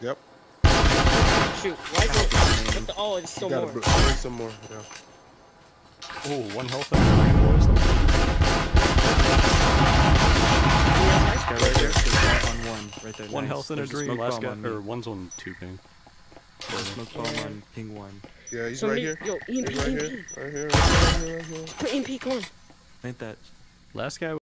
Yep. Shoot. Why is it? What the, oh, it's still more. bring some more. Yeah. Oh, one health and three boys. Last guy right. There's on one. Right there. One nice. health and a dream. Last guy, on or one's on two ping. There's smoke bomb Yeah. on ping one. Yeah, he's So right me, here. yo, EMP, He's right EMP. here. Right here. Right here. Right here. Put EMP, come on. Ain't that Last guy